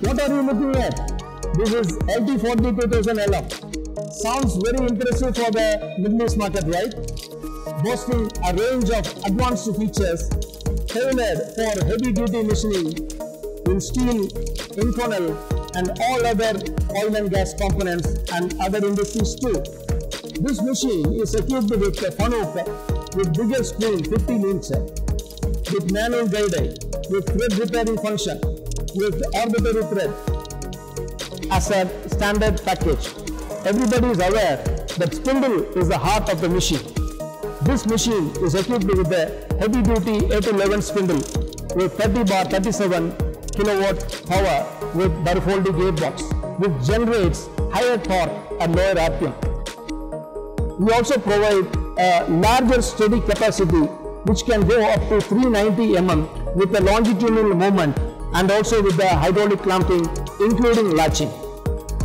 What are you looking at? This is LT40 2000LM. Sounds very impressive for the Middle East market, right? Boasting a range of advanced features tailored for heavy duty machining in steel, inconel, and all other oil and gas components and other industries too. This machine is equipped with a FANUC with bigger screen 15 inch, with manual guide, with thread repairing function, with arbitrary thread as a standard package. Everybody is aware that spindle is the heart of the machine. This machine is equipped with a heavy duty A2-11 spindle with 30 bar 37 kilowatt power with Baruffaldi gearbox which generates higher torque and lower RPM. We also provide a larger steady capacity which can go up to 390 mm with a longitudinal movement and also with the hydraulic clamping including latching.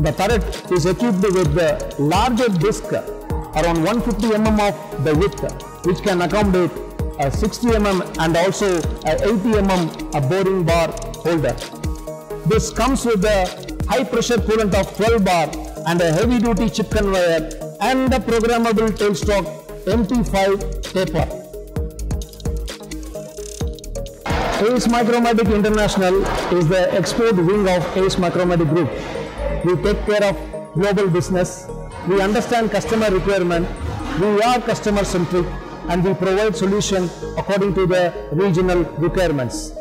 The turret is equipped with the larger disc around 150 mm of the width which can accommodate a 60 mm and also a 80 mm a boring bar holder. This comes with a high pressure coolant of 12 bar and a heavy duty chip conveyor and a programmable tailstock MT5 taper. Ace Micromatic International is the export wing of Ace Micromatic Group. We take care of global business. We understand customer requirement. We are customer centric and we provide solution according to the regional requirements.